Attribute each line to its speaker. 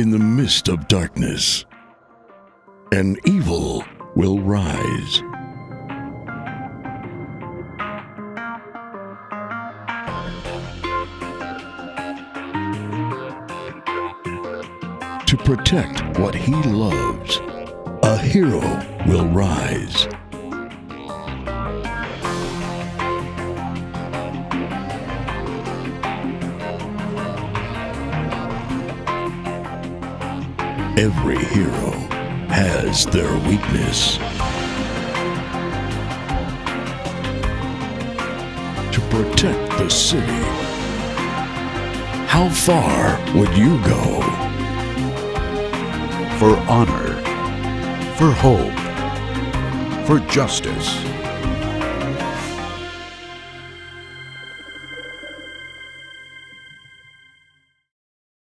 Speaker 1: in the midst of darkness, and evil will rise. To protect what he loves, a hero will rise. Every hero has their weakness. To protect the city, how far would you go?
Speaker 2: For honor, for hope, for justice,